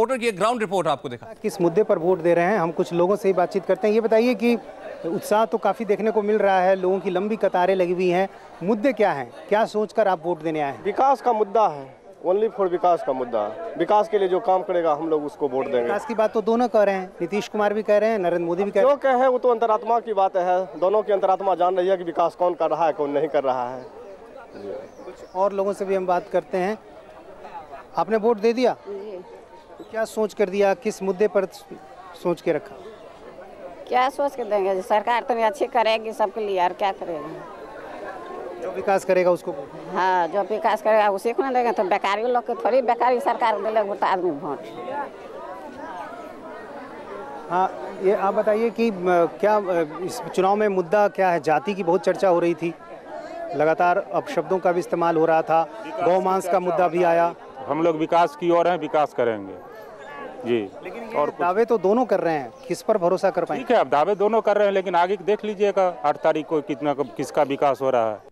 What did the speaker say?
Reporter की एक ground report आपको देखा। किस मुद्दे पर वोट दे रहे हैं हम कुछ लोगों से ही बातचीत करते हैं। ये बताइए कि उत्साह तो काफ़ी देखने को मिल रहा है लोगों की लंबी कतारें लगी हुई हैं। मुद्दे क्या हैं? क्या सोचकर आप वोट देने आए हैं? विकास का मुद्दा है। ओनली फॉर विकास का मुद्दा विकास के लिए जो काम करेगा हम लोग उसको वोट देंगे। विकास की बात तो दोनों कह रहे हैं। नीतीश कुमार भी कह रहे हैं नरेंद्र मोदी भी कह रहे हैं। जो कहे वो तो अंतरात्मा की बात है। दोनों की अंतरात्मा जान रही है कि विकास कौन कर रहा है कौन नहीं कर रहा है। कुछ और लोगों से भी हम बात करते हैं। आपने वोट दे दिया? क्या सोच कर दिया? किस मुद्दे पर सोच के रखा? क्या सोच के देंगे जी? सरकार तो अच्छी करेगी सबके लिए और क्या करेगा? जो विकास करेगा उसको? हाँ जो विकास करेगा उसी को ना देंगे तो बेकारी लोग के थोड़ी बेकारी सरकार दिले वोट आदमी वोट। हाँ ये आप बताइए कि क्या इस चुनाव में मुद्दा क्या है? जाति की बहुत चर्चा हो रही थी। लगातार अपशब्दों का भी इस्तेमाल हो रहा था। गौ मांस का मुद्दा भी आया। हम लोग विकास की ओर हैं विकास करेंगे। जी। लेकिन ये और दावे तो दोनों कर रहे हैं। किस पर भरोसा कर पाए ठीक है अब दावे दोनों कर रहे हैं लेकिन आगे देख लीजिएगा आठ तारीख को कितना किसका विकास हो रहा है।